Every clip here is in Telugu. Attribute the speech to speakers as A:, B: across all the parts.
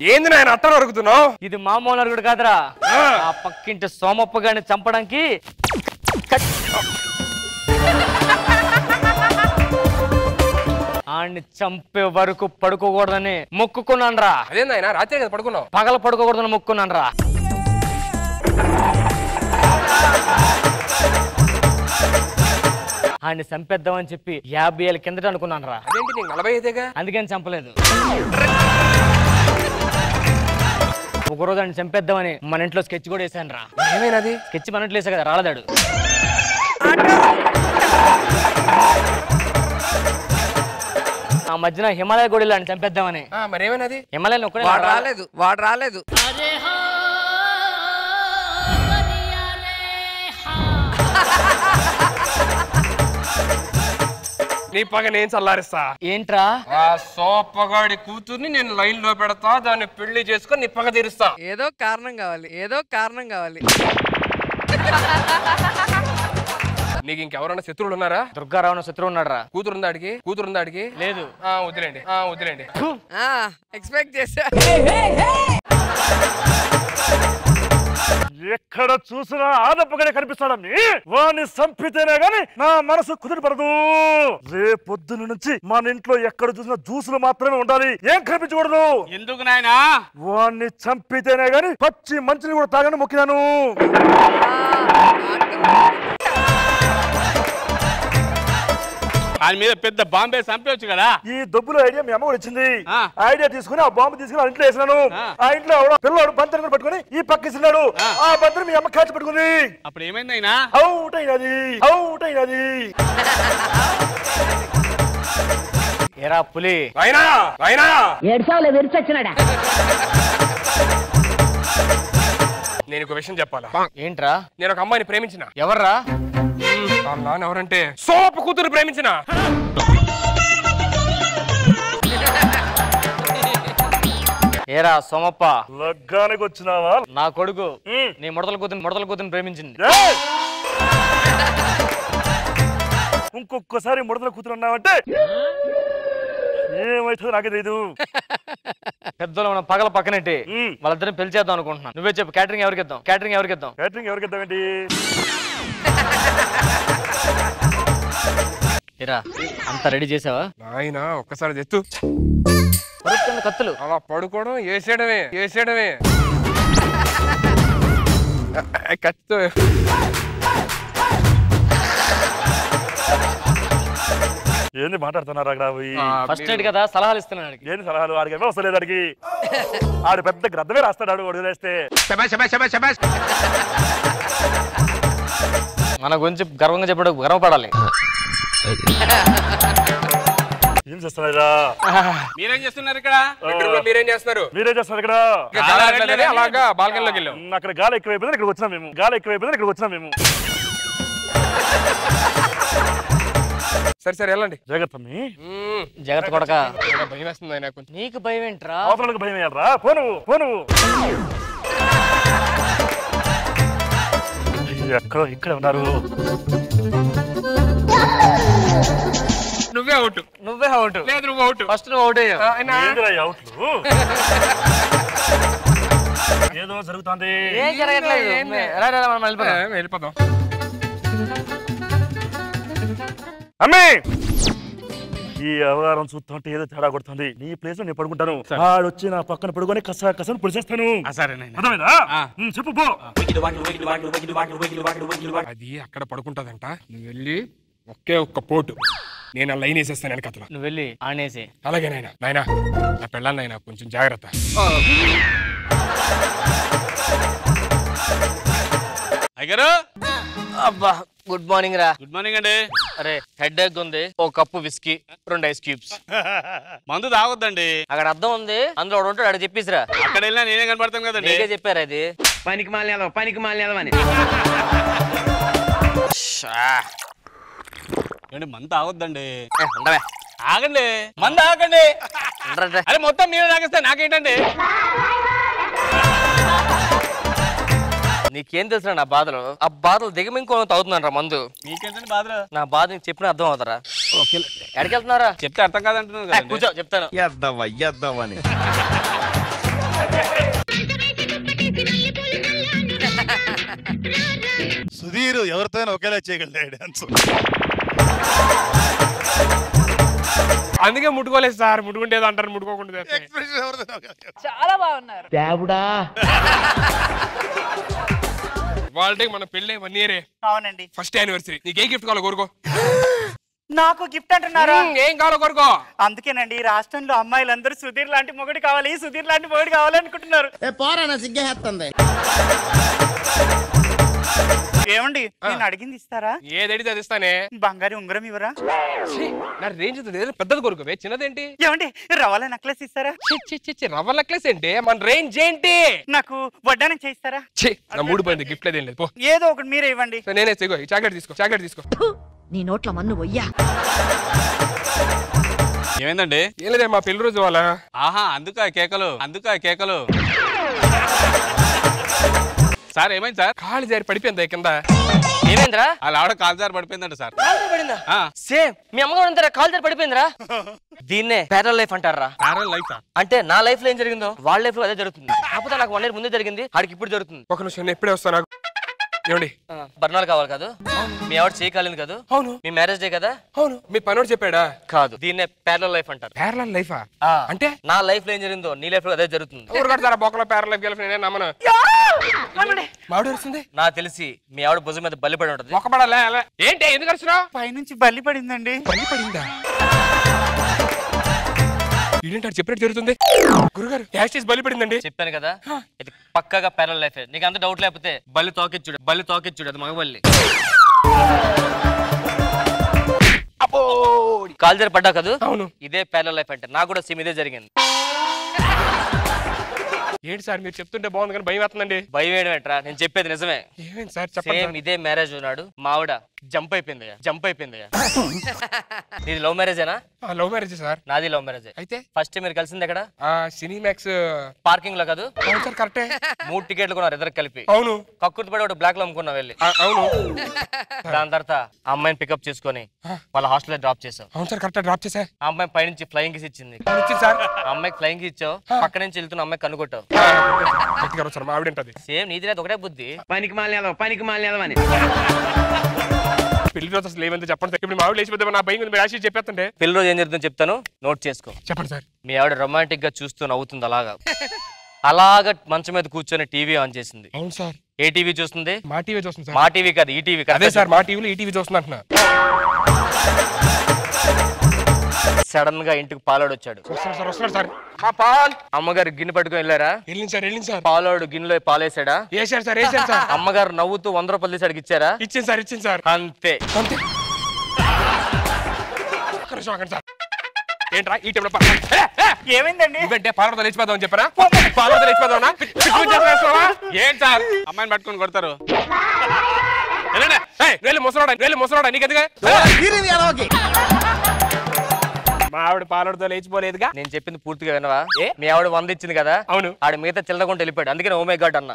A: ఏంది నాయన అట్టలు అరుగుతున్నావు
B: ఇది మామూలు నరుగుడు కాదురా. ఆ. పక్కింటి సోమప్ప గారిని చంపడానికి ఆడిని చంపే వరకు పడుకోకూడదని మొక్కుకున్నాను రా
A: ఆయన రాత్రి కదా పడుకున్నావు.
B: పగల పడుకోకూడదని మొక్కున్నాను రా ఆడిని చంపేద్దామని చెప్పి యాభై ఏళ్ళ కిందట అనుకున్నాను రా
A: అదేంటి నీకు నలభై
B: అందుకని చంపలేదు. ఒకరోజు ఆయన చంపేద్దామని మన ఇంట్లో స్కెచ్ కూడా వేసాను రా.
A: ఏమైనది
B: స్కెచ్ మన ఇంట్లో వేసా కదా రాలదాడు. ఆ మధ్యన హిమాలయ గోడలు ఆయన చంపేద్దామని.
A: ఆ, మరేమైనది
B: హిమాలయం ఒక్కడే
C: వాడు
B: రాలే.
C: రాలేదు వాడు రాలేదు.
A: నీ పగ నేను చల్లారిస్తా.
B: ఏంట్రా?
A: ఆ సోపగాడి కూతుర్ని నేను లైన్లో పెడతా దాన్ని పెళ్ళి చేసుకొని నీ పగ తీరుస్తా.
C: ఏదో కారణం కావాలి ఏదో కారణం కావాలి.
A: నీకు ఇంకెవరన్నా శత్రువులు ఉన్నారా?
B: దుర్గారావు శత్రువు ఉన్నాడు రా
A: కూతురుందా అడిగి కూతురుందా అడిగి
B: లేదు.
A: ఆ వదిలేండి ఆ వదిలేండి
C: ఆ ఎక్స్పెక్ట్ చేసా
D: ఎక్కడ చూసినా ఆదప్పగానే కనిపిస్తాడని వాణ్ణి చంపితేనే గాని నా మనసు కుదిరిపడదు రేపొద్దున నుంచి మన ఇంట్లో ఎక్కడ చూసినా జ్యూసులు మాత్రమే ఉండాలి ఏం కనిపించకూడదు
E: ఎందుకు నాయనా
D: వాణ్ణి చంపితేనే గాని పచ్చి మంచిని కూడా తాగని మొక్కినాను
E: ఆయన మీద పెద్ద బాంబే చంపవచ్చు కదా.
D: ఈ దొబ్బుల ఐడియా మీ అమ్మ.
E: ఆ.
D: ఐడియా తీసుకుని ఆ బాంబు తీసుకుని ఆ ఇంట్లో వేసినాను.
E: ఆ.
D: ఇంట్లో పిల్లవాడు బంతరం పట్టుకుని ఈ పక్క ఇస్తున్నాడు.
E: ఆ.
D: బంతరం మీ అమ్మ కాల్చి పట్టుకుంది.
E: అప్పుడు ఏమైంది అయినా?
D: అవుట్ అయినది అవుట్ అయినది
B: ఏరా పులి?
A: అయినా అయినా
F: ఏడ్చావులే విరిచొచ్చినాడా?
A: నేను ఒక విషయం చెప్పాలా?
B: ఏంట్రా?
A: నేను ఒక అమ్మాయిని ప్రేమించిన.
B: ఎవర్రా?
A: నాన్న ఎవరంటే? సోపు కూతురు ప్రేమించిన.
B: ఏరా సోమప్ప
D: లగ్గానికి వచ్చినావా?
B: నా కొడుకు. నీ ముడతల కూతుని ముడతల కూతుని ప్రేమించింది!
D: ఇంకొకసారి ముడతల కూతురు అన్నావంటే? ఏమైతుందో నాకే తెలీదు.
B: పెద్దలో ఉన్న పగల పక్కనెట్టి. వాళ్ళిద్దరిని పెళ్ళి చేద్దాం అనుకుంటున్నాను. నువ్వే చెప్పు క్యాటరింగ్ ఎవరికి ఇద్దాం? క్యాటరింగ్ ఎవరికి ఇద్దాం?
D: క్యాటరింగ్ ఎవరికి ఇద్దామేంటి
B: ఏరా అంతా రెడీ చేసావా?
A: నాయన ఒక్కసారి
B: పరుపుతున్న కత్తులు.
A: అలా పడుకోవడం వేసేయడమే వేసేయడమే కత్తితో
D: ఏంది మాట్లాడుతున్నారు అక్కడ? పోయి
B: ఫస్ట్ నైట్ కదా సలహాలు ఇస్తున్నాను ఆడికి.
D: ఏంది సలహాలు? ఆడికి ఏమీ వస్తలేదు ఆడికి. ఆడు పెద్ద గ్రద్దమే రాస్తాడు ఆడు వదిలేస్తే
B: మన గురించి గర్వంగా చెప్పడం గర్వపడాలి.
D: ఏం చేస్తున్నారా
E: మీరేం చేస్తున్నారు ఇక్కడ?
A: మీరేం చేస్తున్నారు?
D: మీరేం చేస్తున్నారు ఇక్కడ?
A: అలాగా బాల్కనీలోకి వెళ్ళాం.
D: ఉమ్, అక్కడ గాలి ఎక్కువైపోయింది ఇక్కడికి వచ్చినా మేము. గాలి ఎక్కువైపోయింది ఇక్కడికి వచ్చినా మేము.
A: సరే సరే వెళ్ళండి.
D: జాగ్రత్త.
B: జాగ్రత్త కొడక.
A: భయం వేస్తుంది ఆయన కొంచెం
B: నీకు భయం ఏంట్రా?
D: అవతలకు భయం వేయాలరా? పోను పోను. ఎక్కడో ఇక్కడ ఉన్నారు.
A: నువ్వే అవుట్.
B: నువ్వే అవుట్.
A: లేదు నువ్వు అవుట్.
B: ఫస్ట్ నువ్వు అవుట్
D: అవుట్లు? ఏదో జరుగుతుంది.
B: ఏం జరగట్లేదు. వెళ్ళిపోదాం.
D: అమ్మే! ఈ వ్యవహారం చూస్తుంటే ఏదో తేడా కొడుతుంది. నీ ప్లేస్లో నేను పడుకుంటాను. ఆడొచ్చి నా పక్కన పడుకొని కస కసను పొడిచేస్తాను. ఉమ్, చెప్పు పో.
A: అది అక్కడ పడుకుంటదంట. నువ్వు వెళ్ళి ఒకే ఒక్క పోటు. నేను ఆ లైన్ వేసేస్తాను వెనక
B: నువ్వు వెళ్ళి ఆనేసి.
A: అలాగే నాయన. నాయన నా పెళ్ళాలి నాయన కొంచెం జాగ్రత్త.
E: అయ్యారు
B: అబ్బా గుడ్ మార్నింగ్ రా.
E: గుడ్ మార్నింగ్ అండి.
B: అరే హెడ్ ఎగ్ ఉంది ఓ కప్పు విస్కీ రెండు ఐస్ క్యూబ్స్
E: మందు తాగొద్దండి.
B: అక్కడ అర్థం ఉంది అందులో ఒకడు ఉంటాడు అక్కడ చెప్పేసిరా.
E: అక్కడ వెళ్ళినా నేనే కనపడతాను కదండి.
B: నీకే చెప్పారు అది
C: పనికి మాలిన పనికి మాలిన అని.
E: ఏంటి మందు తాగొద్దండి.
B: ఏ, ఉండవే
E: ఆగండి. మందు ఆగండి.
B: ఉండరా
E: అరే మొత్తం మీరే తాగిస్తే నాకేంటండి?
B: నీకేం తెలుసు నా బాధలు? ఆ బాధలు దిగమింకో తాగుతున్నాను రా మందు.
E: మీకేంటండి బాధలు?
B: నా బాధ నీకు చెప్పిన అర్థం అవుతారా? ఎక్కడికి వెళ్తున్నారా
E: చెప్తే అర్థం కాదంటున్నాను
B: కూర్చో చెప్తాను.
G: ఎద్దవ్వని సుధీర్ ఎవరితో ఒకేలా చేయగలడు డాన్స్?
A: అందుకే ముట్టుకోలేదు సార్ ముట్టుకుంటేది అంటారు ముట్టుకోకుండా
F: చాలా బాగున్నారు.
A: వాళ్ళకి మన పెళ్ళి వన్ ఇయరే
H: అవునండి.
A: ఫస్ట్ యానివర్సరీ నీకు ఏ గిఫ్ట్ కావాలో కోరుకో.
H: నాకు గిఫ్ట్ అంటున్నారా?
A: ఏం కావాలో కోరుకో.
H: అందుకేనండి ఈ రాష్ట్రంలో అమ్మాయిలందరూ సుధీర్ లాంటి మొగుడు కావాలి సుధీర్ లాంటి మొగుడు కావాలి అనుకుంటున్నారు ఏమండి? నేను అడిగింది ఇస్తారా?
A: ఏదడితే అది ఇస్తానే.
H: బంగారు ఉంగరం ఇవ్వరా?
A: నా రేంజ్ ఏదో పెద్దది కోరుకోవే చిన్నదేంటి?
H: ఏమండి రవాల నెక్లెస్ ఇస్తారా?
A: రవ్వ నెక్లెస్ ఏంటి? మన రేంజ్ ఏంటి?
H: నాకు వడ్డానం చేయిస్తారా?
A: నా మూడు పోయింది గిఫ్ట్ లేదేం లేదు పో.
H: ఏదో ఒకటి మీరే ఇవ్వండి.
A: సో నేనే ఇగో ఈ చాక్లెట్ తీసుకో చాక్లెట్ తీసుకో.
F: నీ నోట్ల మన్ను వయ్యా.
E: ఏమైందండి?
A: ఏం లేదే మా పెళ్ళి రోజు వాళ్ళ
E: ఆహా అందుక కేకలు అందుక కేకలు. సార్ ఏమైంది సార్?
A: కాళ్ళు జారి పడిపోయింది కింద.
B: ఏమైందిరా?
E: వాళ్ళ ఆవిడ కాల్జారు పడిపోయిందంట సార్.
B: కాలు జారి పడిందా?
E: ఆ.
B: సేమ్ మీ అమ్మగారు అంటారా కాల్ జారి పడిపోయిందిరా? దీన్నే ప్యారల్ లైఫ్ అంటారా?
E: ప్యారల్ లైఫ్ సార్
B: అంటే నా లైఫ్లో ఏం జరిగిందో వాళ్ళ లైఫ్లో అదే జరుగుతుంది. కాకపోతే నాకు వన్ ఇయర్ ముందే జరిగింది ఆడికి ఇప్పుడు జరుగుతుంది.
A: ఒక నిమిషం నేను ఎప్పుడే వస్తాను. నాకు ఏమండి?
B: బర్ణాలు కావాలి కాదు? మీ ఆవిడ చేయకాలింది కాదు?
A: అవును.
B: మీ మ్యారేజ్ డే కదా?
A: అవును. మీ పనోడు చెప్పాడా?
B: కాదు. దీన్నే ప్యారల్ లైఫ్ అంటారు.
A: ప్యారలల్ లైఫా. అంటే?
B: నా లైఫ్లో ఏం జరిగిందో నీ లైఫ్లో అదే జరుగుతుంది.
A: ఊరు కడతారా? బొక్కల ప్యారల్ లైఫ్ గెలిపి నేనే నమ్మను. మావిడ వస్తుంది
B: నా తెలిసి మీ ఆవిడ భుజం మీద బల్లి పడి ఉంటది.
A: మొక్కబడాలే అలా. ఏంటి ఎందుకు అరుస్తున్నావు?
H: పైనుంచి బల్లి పడిందండి.
A: పని పడిందా? ఇదేంటారు చెప్పినట్టు జరుగుతుంది? గురుగారు యాస్టీస్ బలి పడిందండి.
B: చెప్పాను కదా ఇది పక్కగా ప్యారల్ లైఫ్ నీకు అంత డౌట్ లేకపోతే బల్లి తోకిచ్చుడు బల్లి తోకిచ్చుడు అది మగబల్లి కాల్జర్ పడ్డా కదా?
A: అవును.
B: ఇదే ప్యారల్ లైఫ్ అంటే. నాకు కూడా సేమ్ ఇదే జరిగింది.
A: ఏంటి సార్ మీరు చెప్తుంటే బాగుంది కానీ భయం వేస్తుందండి?
B: భయం వేయడం ఏంట్రా? నేను చెప్పేది నిజమే.
A: ఏమైంది సార్ చెప్పండి
B: సేమ్ ఇదే మ్యారేజ్ ఉన్నాడు. మావిడ జంప్ అయిపోయింది జంప్ అయిపోయింది ఇది లవ్ మ్యారేజేనా
A: లవ్ మ్యారేజ్ సార్.
B: నాది లవ్ మ్యారేజ్.
A: అయితే?
B: ఫస్ట్ మీరు కలిసింది ఎక్కడ?
A: సినీమాక్స్
B: పార్కింగ్లో కాదు.
A: అవును సార్ కరెక్టే.
B: మూడు టికెట్లు కొన్నారు ఇద్దరు కలిపి.
A: అవును.
B: కక్కుర్తి పడి ఒకటి బ్లాక్లో అమ్ముకున్నావు వెళ్ళి.
A: ఆ, అవును.
B: దాని తర్వాత ఆ అమ్మాయిని పికప్ చేసుకొని వాళ్ళ హాస్టల్ డ్రాప్ చేసావు.
A: అవును సార్ కరెక్ట్ డ్రాప్ చేసా
B: ఆ అమ్మాయి పైనుంచి ఫ్లయింగ్ కిస్ ఇచ్చింది.
A: వచ్చింది సార్.
B: ఆ అమ్మాయికి ఫ్లయింగ్ ఇచ్చావు. పక్క నుంచి వెళ్తున్న అమ్మాయి కనుగొట్టావు
A: మా ఉంటుంది
B: సేమ్ నీది లేదు ఒకటే బుద్ధి.
C: పనికి మాలిన పనికి మాలిన అని.
A: పెళ్ళి రోజు అసలు ఏమైందో చెప్పండి సార్. ఇప్పుడు మా ఆవిడ లేచిపోతే నా భయం మీరు రాసి చెప్పేస్తుంటే
B: పెళ్ళి రోజు ఏం జరుగుతుందో చెప్తాను నోట్ చేసుకో.
A: చెప్పండి సార్.
B: మీ ఆవిడ రొమాంటిక్గా చూస్తూ నవ్వుతుంది అలాగా. అలాగా మంచం మీద కూర్చొని టీవీ ఆన్ చేసింది.
A: అవును సార్.
B: ఏ టీవీ చూస్తుంది?
A: మా టీవీ చూస్తుంది సార్.
B: మా టీవీ కాదు ఈ టీవీ
A: అదే సార్ మా టీవీలో ఈ టీవీ చూస్తుంది అంటున్నా.
B: సడన్గా ఇంటికి పాలోడు వచ్చాడు.
A: సార్ వస్తున్నాడు సార్. మా పాల్.
B: అమ్మగారు గిన్నె పట్టుకొని వెళ్ళారా?
A: వెళ్ళింది సార్ వెళ్ళింది సార్.
B: పాలోడు గిన్నెలో పాలేసాడా
A: సార్ సార్.
B: అమ్మగారు నవ్వుతూ వంద రూపాయలు తీసి అడిగి ఇచ్చారా?
A: ఇచ్చింది సార్ ఇచ్చింది సార్.
B: అంతే.
A: అంతే. ఒక్క నిమిషం ఆగండి సార్. ఏంట్రా ఈ టైంలో
H: ఏమైందండి?
A: ఇవంటే పాలవత లేచిపోదామని? చెప్పరా పాలవత లేచిపోదామనా
E: ఏంటి సార్? అమ్మాయిని పట్టుకొని కొడతారు.
A: వెళ్ళి ముసలాడా వెళ్ళి ముసలాడా నీకెందుగా మా ఆవిడ పాలవడతో లేచిపోలేదుగా.
B: నేను చెప్పింది పూర్తిగా వినవా? మీ ఆవిడ వంద ఇచ్చింది కదా?
A: అవును.
B: ఆడ మిగతా చిల్లకుండా వెళ్ళిపోయాడు. అందుకని ఓమే గాడ్ అన్న.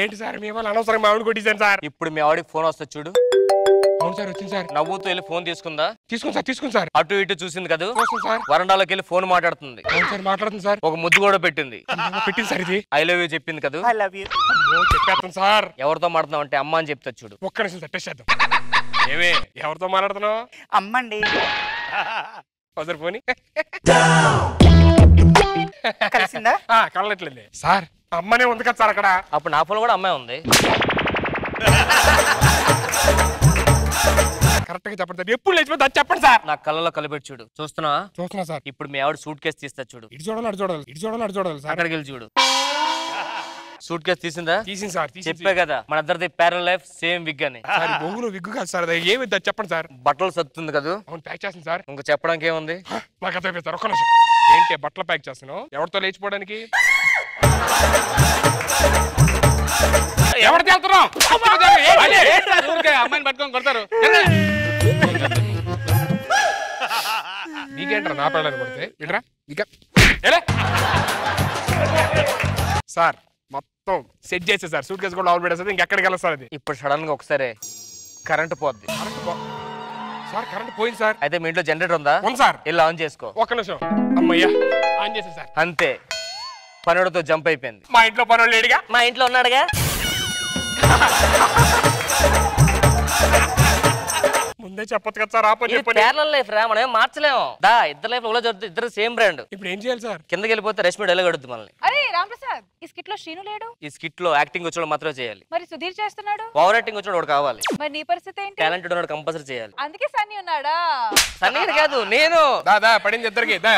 A: ఏంటి సార్ మీ వాళ్ళు అనవసరం మా ఆవిడ కొట్టేశాను సార్?
B: ఇప్పుడు మీ ఆవిడకి ఫోన్ వస్తుంది చూడు.
A: అవును సార్ వచ్చింది సార్.
B: నవ్వుతూ వెళ్ళి ఫోన్ తీసుకుందా?
A: తీసుకుని సార్ తీసుకుని సార్.
B: అటు ఇటు చూసింది కదా?
A: సార్.
B: వరండాలోకి వెళ్ళి ఫోన్ మాట్లాడుతుంది.
A: అవును సార్ మాట్లాడుతుంది సార్.
B: ఒక ముద్దు కూడా పెట్టింది.
A: పెట్టింది సార్ ఇది.
B: ఐ లవ్ యూ చెప్పింది కదా?
H: ఐ లవ్ యూ
A: ఓ, చెప్పేస్తాను సార్.
B: ఎవరితో మాట్లాడుతున్నావు అంటే అమ్మ అని చెప్తా చూడు.
A: ఒక్క నిమిషం సార్ టెస్ట్ చేద్దాం. ఏమే ఎవరితో మాట్లాడుతున్నావు?
H: అమ్మండి.
A: ఒకసారి పోనీ.
H: కలిసిందా?
A: కలనట్లేదు సార్ అమ్మనే ఉంది కదా సార్ అక్కడ.
B: అప్పుడు నా ఫోన్ కూడా అమ్మాయి ఉంది.
A: కరెక్ట్గా చెప్పండి సార్. ఎప్పుడు లేచిపోతే అది చెప్పండి సార్.
B: నా కళ్ళలో కలిపెట్టి చూడు. చూస్తున్నావా?
A: చూస్తున్నా సార్.
B: ఇప్పుడు మీ ఆవిడ సూట్ కేసు తీస్తా చూడు.
A: ఇటు చూడాలి అటు చూడాలి ఇటు చూడాలి అటు చూడాలి సార్.
B: అక్కడికి వెళ్ళి చూడు. సూట్ కేసు తీసిందా?
A: తీసింది సార్ తీసింది
B: చెప్పే కదా మన ఇద్దరిది ప్యారల్ లైఫ్ సేమ్ విగ్ అని.
A: సార్ బొంగులో విగ్గు కాదు సార్ అది చెప్పండి సార్.
B: బట్టలు సత్తుంది కదా?
A: అవును ప్యాక్ చేస్తుంది సార్.
B: ఇంకా చెప్పడానికి ఏముంది?
A: నాకు అర్థం సార్ ఒక్క నిమిషం. ఏంటి బట్టలు ప్యాక్ చేస్తున్నావు? ఎవరితో లేచిపోవడానికి? ఎవరితో వెళ్తున్నావు?
E: అమ్మాయిని పట్టుకొని కొడతారు?
A: నీకేంట్రా నా పిల్లలు కొడితే? వినరా? ఇక. సార్ మొత్తం సెట్ చేసే సార్. సూట్ కేసు కూడా లోపల పెట్టేస్తుంది ఇంకెక్కడికి వెళ్ళదు సార్ అది?
B: ఇప్పుడు సడన్గా ఒకసారి కరెంట్ పోద్ది.
A: కరెంట్ పో- సార్ కరెంట్ పోయింది సార్.
B: అయితే మీ ఇంట్లో జనరేటర్ ఉందా?
A: ఉంది సార్.
B: వెళ్ళి ఆన్ చేసుకో.
A: ఒక్క నిమిషం. అమ్మయ్యా ఆన్ చేసే సార్.
B: అంతే. పనుడితో జంప్ అయిపోయింది.
A: మా ఇంట్లో పనులు లేడుగా?
B: మా ఇంట్లో ఉన్నాడుగా?
A: ముందే చెప్పొచ్చు కదా సార్ ఆపని
B: ప్యారల లైఫ్ రా మనం ఏం మార్చలేము దా ఇద్దరు లైఫ్ ఒకలో జరుగుతుంది ఇద్దరు సేమ్ బ్రాండ్.
A: ఇప్పుడు ఏం చేయాలి సార్?
B: కిందకి వెళ్ళిపోతే రష్మి డైలాగ్ అడుగుతుంది మనల్ని.
F: అరే రాంప్రసాద్ ఈ స్కిట్లో శ్రీను లేడు?
B: ఈ స్కిట్లో యాక్టింగ్ వచ్చేవాడు మాత్రమే చేయాలి.
F: మరి సుధీర్ చేస్తున్నాడు?
B: ఓవర్ యాక్టింగ్ వచ్చేవాడు ఒకడు కావాలి.
F: మరి నీ పరిస్థితి ఏంటి?
B: టాలెంటెడ్ ఉన్నాడు కంపల్సరీ చేయాలి.
F: అందుకే సన్నీ ఉన్నాడా?
B: సన్నీ కాదు నేను.
A: దా దా పడింది ఇద్దరికి దా.